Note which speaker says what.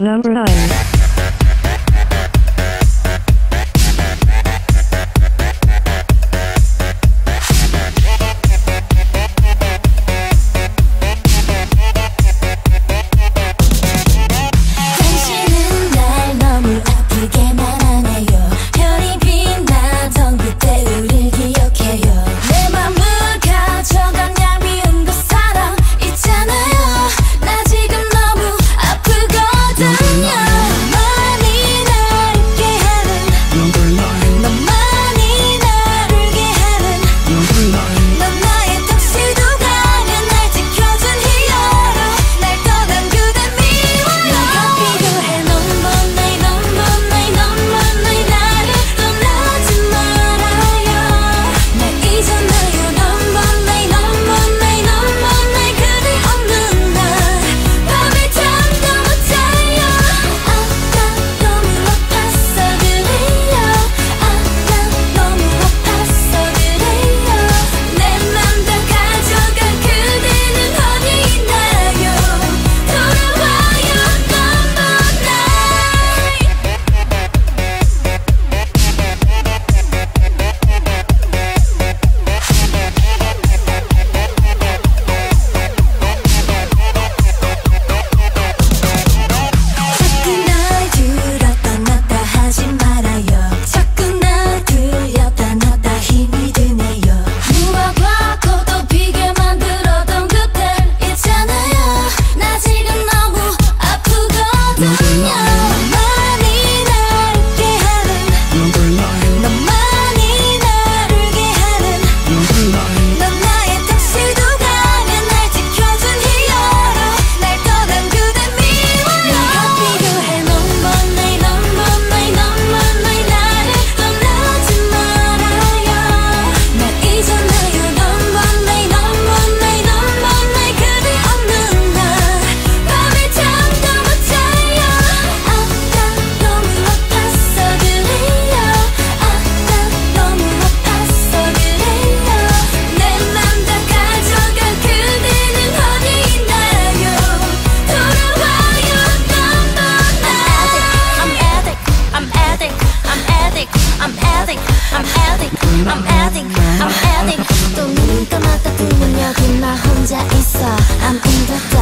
Speaker 1: Number 9.
Speaker 2: Addict, I'm addict 또 눈 감았다 뜨면 여기 나 혼자 있어 I'm in the dark,